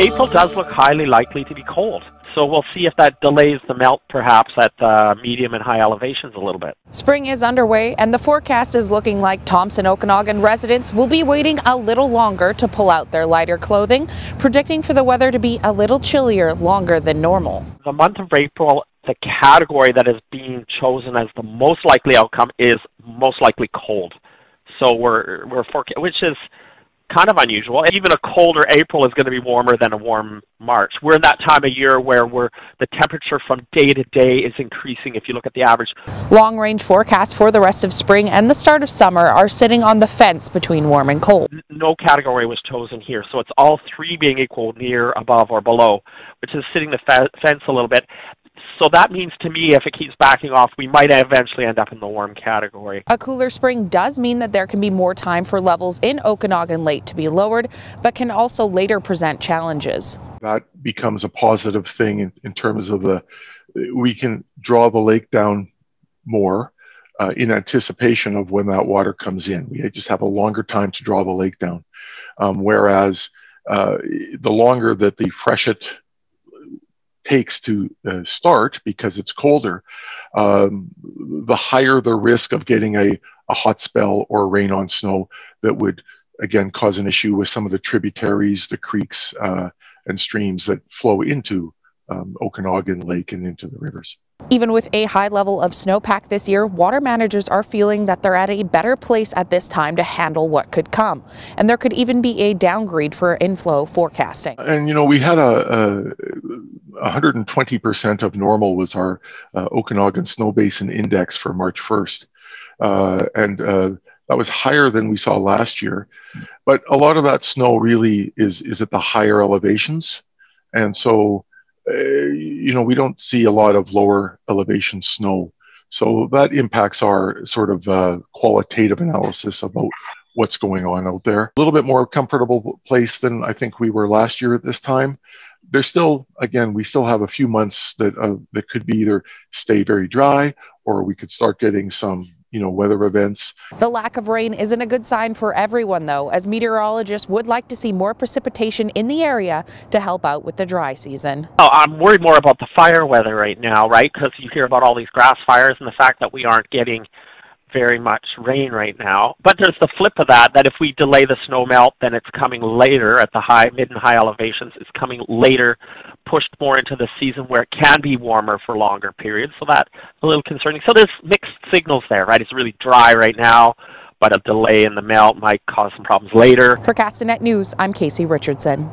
April does look highly likely to be cold. So we'll see if that delays the melt perhaps at uh, medium and high elevations a little bit. Spring is underway and the forecast is looking like Thompson Okanagan residents will be waiting a little longer to pull out their lighter clothing, predicting for the weather to be a little chillier longer than normal. The month of April, the category that is being chosen as the most likely outcome is most likely cold. So we're we're forecast, which is kind of unusual. Even a colder April is going to be warmer than a warm March. We're in that time of year where we're, the temperature from day to day is increasing if you look at the average. Long range forecasts for the rest of spring and the start of summer are sitting on the fence between warm and cold. No category was chosen here, so it's all three being equal, near, above, or below, which is sitting the fence a little bit. So that means to me, if it keeps backing off, we might eventually end up in the warm category. A cooler spring does mean that there can be more time for levels in Okanagan Lake to be lowered, but can also later present challenges. That becomes a positive thing in, in terms of the, we can draw the lake down more uh, in anticipation of when that water comes in. We just have a longer time to draw the lake down. Um, whereas uh, the longer that the freshet takes to uh, start because it's colder, um, the higher the risk of getting a, a hot spell or rain on snow that would again cause an issue with some of the tributaries, the creeks, uh, and streams that flow into um, Okanagan Lake and into the rivers. Even with a high level of snowpack this year, water managers are feeling that they're at a better place at this time to handle what could come. And there could even be a downgrade for inflow forecasting. And, you know, we had a, a 120% of normal was our uh, Okanagan Snow Basin Index for March 1st. Uh, and uh, that was higher than we saw last year. But a lot of that snow really is, is at the higher elevations. And so, you know, we don't see a lot of lower elevation snow. So that impacts our sort of uh, qualitative analysis about what's going on out there. A little bit more comfortable place than I think we were last year at this time there's still again we still have a few months that uh, that could be either stay very dry or we could start getting some you know weather events. The lack of rain isn't a good sign for everyone though as meteorologists would like to see more precipitation in the area to help out with the dry season. Oh, I'm worried more about the fire weather right now, right? Because you hear about all these grass fires and the fact that we aren't getting very much rain right now. But there's the flip of that, that if we delay the snow melt, then it's coming later at the high, mid and high elevations. It's coming later, pushed more into the season where it can be warmer for longer periods. So that's a little concerning. So there's mixed signals there, right? It's really dry right now, but a delay in the melt might cause some problems later. For Castanet News, I'm Casey Richardson.